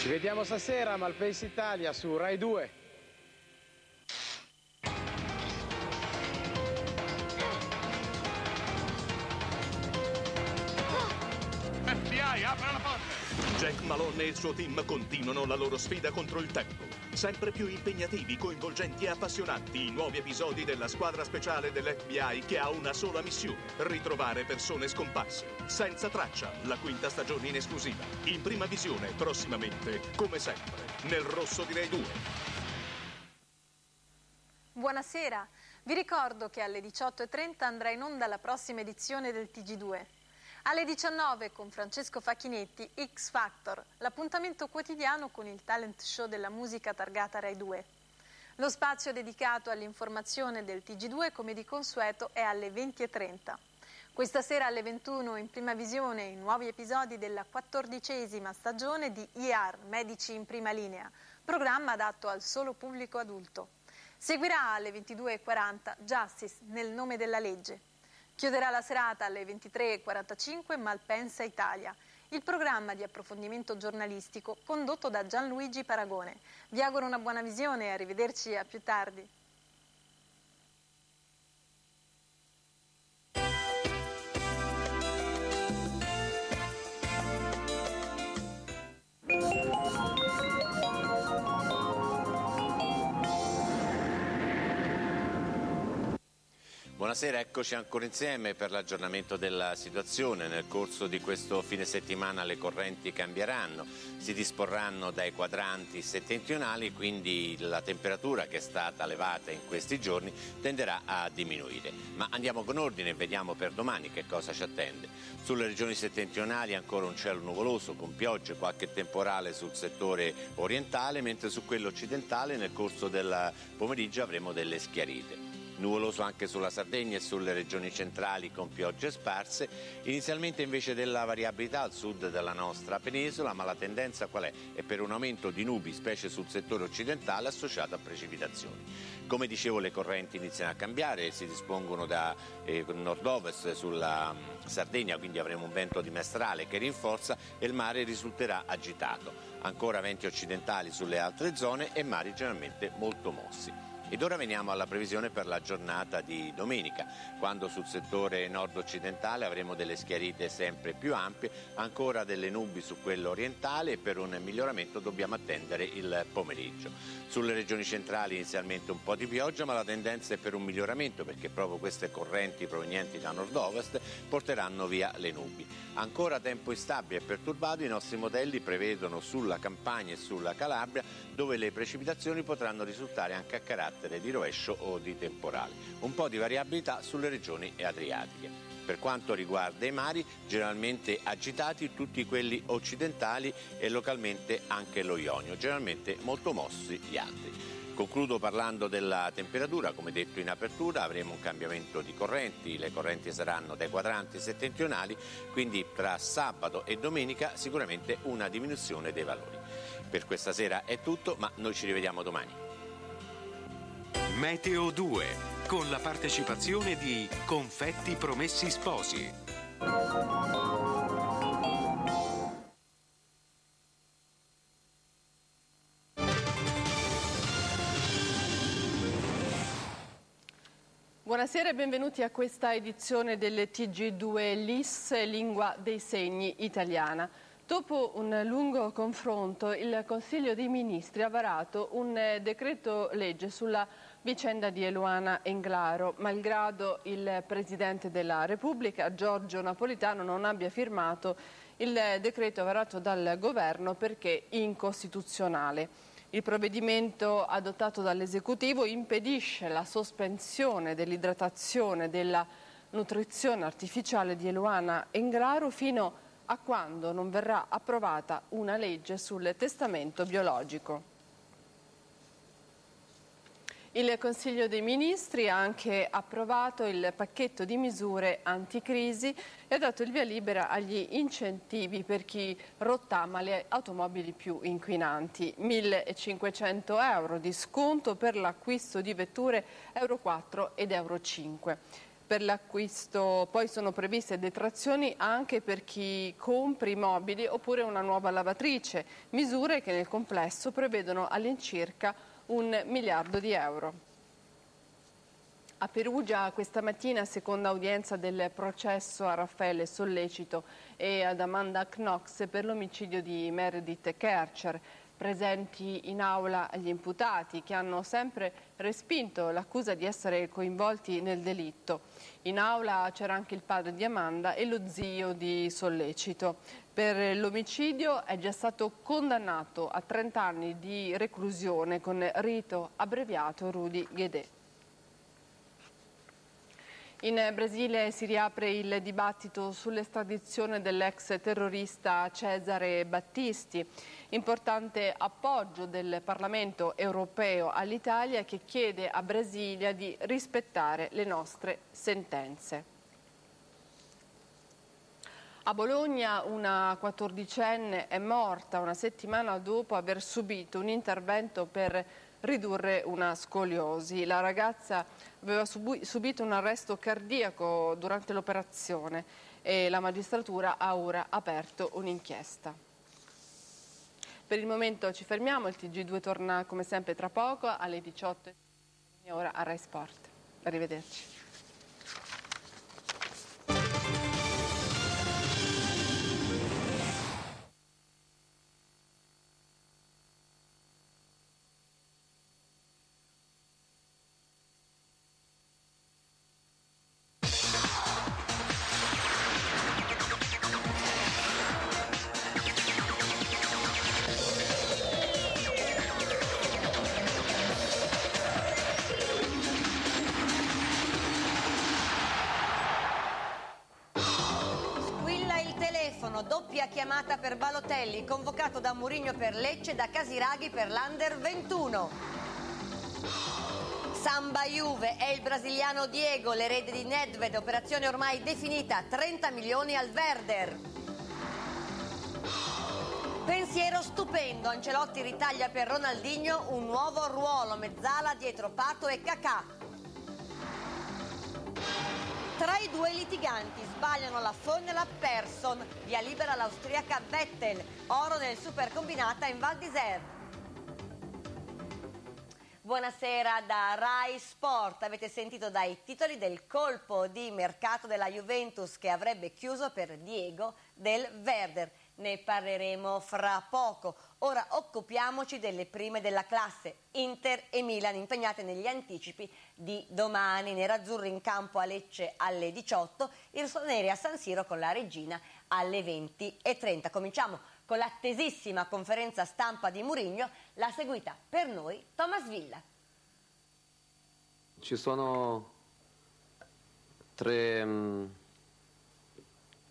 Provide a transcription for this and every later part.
Ci vediamo stasera a Malpensa Italia su Rai 2. FBI, apra la porta! Jack Malone e il suo team continuano la loro sfida contro il tempo. Sempre più impegnativi, coinvolgenti e appassionanti i nuovi episodi della squadra speciale dell'FBI che ha una sola missione: ritrovare persone scomparse. Senza traccia, la quinta stagione in esclusiva. In prima visione, prossimamente, come sempre, nel rosso di Rai 2. Buonasera, vi ricordo che alle 18.30 andrà in onda la prossima edizione del TG2. Alle 19 con Francesco Facchinetti, X Factor, l'appuntamento quotidiano con il talent show della musica targata Rai 2. Lo spazio dedicato all'informazione del TG2 come di consueto è alle 20.30. Questa sera alle 21 in prima visione i nuovi episodi della quattordicesima stagione di IAR, Medici in prima linea, programma adatto al solo pubblico adulto. Seguirà alle 22.40 Justice nel nome della legge. Chiuderà la serata alle 23.45 Malpensa Italia, il programma di approfondimento giornalistico condotto da Gianluigi Paragone. Vi auguro una buona visione e arrivederci a più tardi. Buonasera, eccoci ancora insieme per l'aggiornamento della situazione. Nel corso di questo fine settimana le correnti cambieranno, si disporranno dai quadranti settentrionali, quindi la temperatura che è stata elevata in questi giorni tenderà a diminuire. Ma andiamo con ordine e vediamo per domani che cosa ci attende. Sulle regioni settentrionali ancora un cielo nuvoloso con piogge, qualche temporale sul settore orientale, mentre su quello occidentale nel corso del pomeriggio avremo delle schiarite. Nuvoloso anche sulla Sardegna e sulle regioni centrali con piogge sparse, inizialmente invece della variabilità al sud della nostra penisola, ma la tendenza qual è? È per un aumento di nubi, specie sul settore occidentale, associato a precipitazioni. Come dicevo le correnti iniziano a cambiare si dispongono da eh, nord-ovest sulla mh, Sardegna, quindi avremo un vento di mestrale che rinforza e il mare risulterà agitato. Ancora venti occidentali sulle altre zone e mari generalmente molto mossi. Ed ora veniamo alla previsione per la giornata di domenica, quando sul settore nord-occidentale avremo delle schiarite sempre più ampie, ancora delle nubi su quello orientale e per un miglioramento dobbiamo attendere il pomeriggio. Sulle regioni centrali inizialmente un po' di pioggia, ma la tendenza è per un miglioramento perché proprio queste correnti provenienti da nord-ovest porteranno via le nubi. Ancora tempo instabile e perturbato, i nostri modelli prevedono sulla Campania e sulla Calabria dove le precipitazioni potranno risultare anche a carattere di rovescio o di temporale. Un po' di variabilità sulle regioni adriatiche. Per quanto riguarda i mari, generalmente agitati tutti quelli occidentali e localmente anche lo Ionio, generalmente molto mossi gli altri. Concludo parlando della temperatura, come detto in apertura avremo un cambiamento di correnti, le correnti saranno dai quadranti settentrionali, quindi tra sabato e domenica sicuramente una diminuzione dei valori. Per questa sera è tutto, ma noi ci rivediamo domani. Meteo 2 con la partecipazione di Confetti Promessi Sposi. Buonasera e benvenuti a questa edizione delle TG2 LIS Lingua dei Segni Italiana. Dopo un lungo confronto il Consiglio dei Ministri ha varato un eh, decreto legge sulla vicenda di Eluana Englaro, malgrado il Presidente della Repubblica Giorgio Napolitano non abbia firmato il decreto varato dal Governo perché incostituzionale. Il provvedimento adottato dall'esecutivo impedisce la sospensione dell'idratazione della nutrizione artificiale di Eluana Englaro fino a quando non verrà approvata una legge sul testamento biologico. Il Consiglio dei Ministri ha anche approvato il pacchetto di misure anticrisi e ha dato il via libera agli incentivi per chi rottama le automobili più inquinanti. 1.500 euro di sconto per l'acquisto di vetture Euro 4 ed Euro 5. Per l'acquisto poi sono previste detrazioni anche per chi compri mobili oppure una nuova lavatrice, misure che nel complesso prevedono all'incirca un miliardo di euro. A Perugia questa mattina, seconda udienza del processo a Raffaele Sollecito e ad Amanda Knox per l'omicidio di Meredith Kercher, presenti in aula gli imputati che hanno sempre respinto l'accusa di essere coinvolti nel delitto. In aula c'era anche il padre di Amanda e lo zio di Sollecito. Per l'omicidio è già stato condannato a 30 anni di reclusione con rito abbreviato Rudy Guedet. In Brasile si riapre il dibattito sull'estradizione dell'ex terrorista Cesare Battisti, importante appoggio del Parlamento europeo all'Italia che chiede a Brasilia di rispettare le nostre sentenze. A Bologna una quattordicenne è morta una settimana dopo aver subito un intervento per ridurre una scoliosi. La ragazza aveva subito un arresto cardiaco durante l'operazione e la magistratura ha ora aperto un'inchiesta. Per il momento ci fermiamo, il TG2 torna come sempre tra poco alle 18 e ora a Rai Sport. Arrivederci. Chiamata per Balotelli, convocato da Murigno per Lecce, da Casiraghi per l'Under 21. Samba Juve è il brasiliano Diego, l'erede di Nedved, operazione ormai definita, 30 milioni al Werder. Pensiero stupendo, Ancelotti ritaglia per Ronaldinho un nuovo ruolo, mezzala dietro Pato e Cacà. Tra i due litiganti sbagliano la Formula Persson, via libera l'austriaca Vettel, oro nel supercombinata in Val d'Isère. Buonasera da Rai Sport. Avete sentito dai titoli del colpo di mercato della Juventus che avrebbe chiuso per Diego del Werder ne parleremo fra poco. Ora occupiamoci delle prime della classe, Inter e Milan impegnate negli anticipi di domani. Nerazzurri in campo a Lecce alle 18, i rossoneri a San Siro con la Regina alle 20.30. Cominciamo con l'attesissima conferenza stampa di Murigno, la seguita per noi Thomas Villa. Ci sono tre, mm,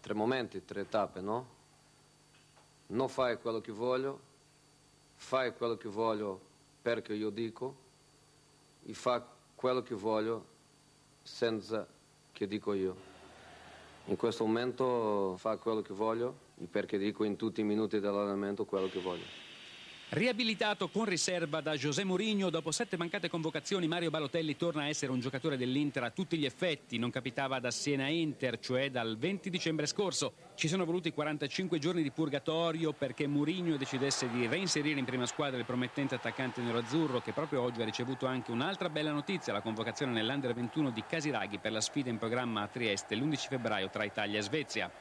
tre momenti, tre tappe, no? non fai quello che voglio, fai quello che voglio perché io dico e fa quello che voglio senza che dico io. In questo momento fa quello che voglio e perché dico in tutti i minuti dell'allenamento quello che voglio. Riabilitato con riserva da José Mourinho, dopo sette mancate convocazioni Mario Balotelli torna a essere un giocatore dell'Inter a tutti gli effetti. Non capitava da Siena Inter, cioè dal 20 dicembre scorso. Ci sono voluti 45 giorni di purgatorio perché Mourinho decidesse di reinserire in prima squadra il promettente attaccante nero-azzurro che proprio oggi ha ricevuto anche un'altra bella notizia, la convocazione nell'Under 21 di Casiraghi per la sfida in programma a Trieste l'11 febbraio tra Italia e Svezia.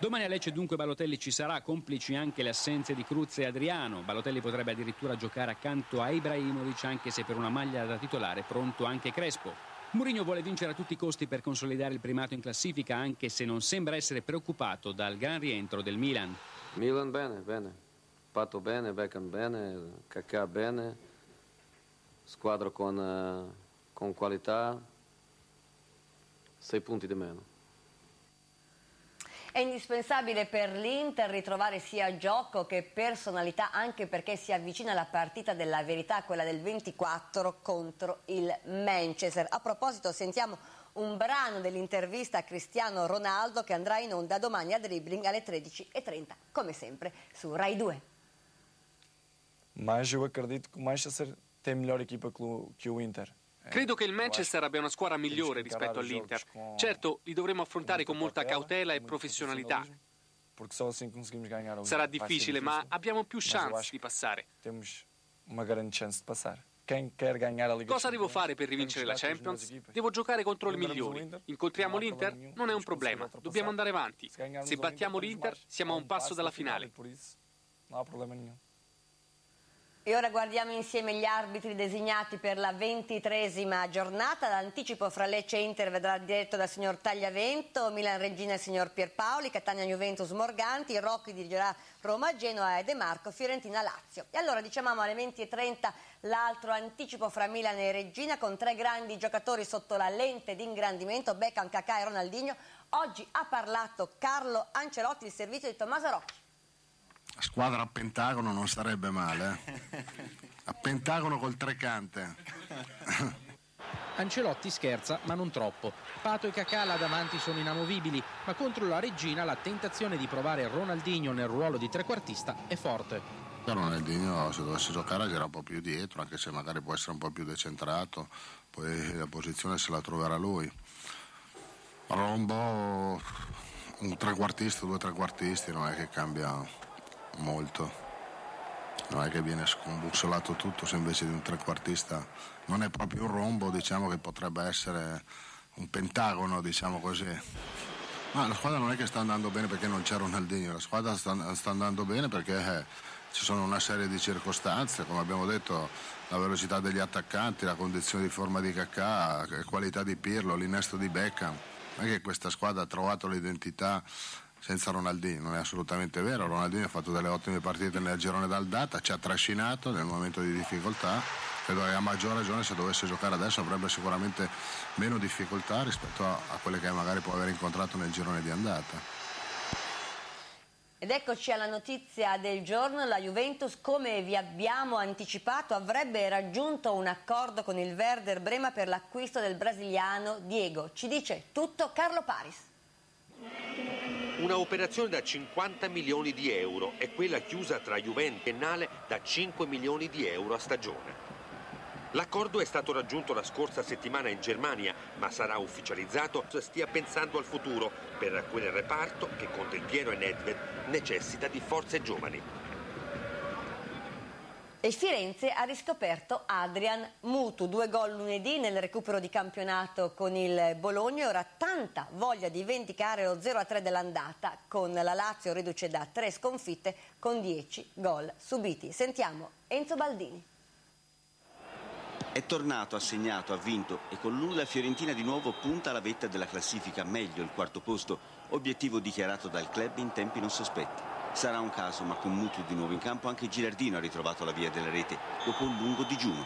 Domani a Lecce dunque Balotelli ci sarà, complici anche le assenze di Cruz e Adriano. Balotelli potrebbe addirittura giocare accanto a Ibrahimovic anche se per una maglia da titolare pronto anche Crespo. Mourinho vuole vincere a tutti i costi per consolidare il primato in classifica anche se non sembra essere preoccupato dal gran rientro del Milan. Milan bene, bene. Pato bene, Beckham bene, Kakà bene. Squadra con, uh, con qualità. Sei punti di meno. È indispensabile per l'Inter ritrovare sia gioco che personalità anche perché si avvicina la partita della verità, quella del 24 contro il Manchester. A proposito sentiamo un brano dell'intervista a Cristiano Ronaldo che andrà in onda domani a dribbling alle 13.30 come sempre su Rai 2. Mas eu acredito que o Manchester tem melhor equipa que o Inter. Credo che il Manchester abbia una squadra migliore rispetto all'Inter. Certo, li dovremo affrontare con molta cautela e professionalità. Sarà difficile, ma abbiamo più chance di passare. Cosa devo fare per rivincere la Champions? Devo giocare contro i migliori. Incontriamo l'Inter? Non è un problema, dobbiamo andare avanti. Se battiamo l'Inter, siamo a un passo dalla finale. E ora guardiamo insieme gli arbitri designati per la ventitresima giornata. L'anticipo fra Lecce e Inter vedrà diretto dal signor Tagliavento, Milan Regina il signor Pierpaoli, Catania Juventus Morganti, Rocchi dirigerà Roma Genoa e De Marco Fiorentina Lazio. E allora dicevamo alle 20.30 l'altro anticipo fra Milan e Regina con tre grandi giocatori sotto la lente di ingrandimento, Beckham, Cacà e Ronaldinho. Oggi ha parlato Carlo Ancelotti, il servizio di Tommaso Rocchi. Squadra a Pentagono non sarebbe male. Eh? A Pentagono col trecante. Ancelotti scherza, ma non troppo. Pato e Cacà là davanti sono inamovibili, ma contro la regina la tentazione di provare Ronaldinho nel ruolo di trequartista è forte. Ronaldinho se dovesse giocare gira un po' più dietro, anche se magari può essere un po' più decentrato, poi la posizione se la troverà lui. Rombo, un trequartista, due trequartisti, non è che cambia molto. Non è che viene scombussolato tutto se invece di un trequartista non è proprio un rombo, diciamo che potrebbe essere un pentagono, diciamo così. Ma la squadra non è che sta andando bene perché non c'è Ronaldinho, la squadra sta, sta andando bene perché eh, ci sono una serie di circostanze, come abbiamo detto, la velocità degli attaccanti, la condizione di forma di Cacà, la qualità di Pirlo, l'innesto di Beckham. Non è che questa squadra ha trovato l'identità senza Ronaldinho, non è assolutamente vero, Ronaldinho ha fatto delle ottime partite nel girone d'aldata, ci ha trascinato nel momento di difficoltà, credo che a maggior ragione se dovesse giocare adesso avrebbe sicuramente meno difficoltà rispetto a, quelle che magari può aver incontrato nel girone di andata. Ed eccoci alla notizia del giorno, la Juventus come vi abbiamo anticipato avrebbe raggiunto un accordo con il Werder Brema per l'acquisto del brasiliano Diego. Ci dice tutto Carlo Paris. Una operazione da 50 milioni di euro è quella chiusa tra Juventus e Nale da 5 milioni di euro a stagione. L'accordo è stato raggiunto la scorsa settimana in Germania, ma sarà ufficializzato se stia pensando al futuro per quel reparto che con Del Piero e Nedved necessita di forze giovani. E Firenze ha riscoperto Adrian Mutu, due gol lunedì nel recupero di campionato con il Bologna ora tanta voglia di vendicare lo 0-3 dell'andata con la Lazio riduce da tre sconfitte con 10 gol subiti. Sentiamo Enzo Baldini. È tornato, ha segnato, ha vinto e con lui la Fiorentina di nuovo punta alla vetta della classifica meglio il quarto posto, obiettivo dichiarato dal club in tempi non sospetti. Sarà un caso, ma con Mutu di nuovo in campo anche Girardino ha ritrovato la via della rete dopo un lungo digiuno.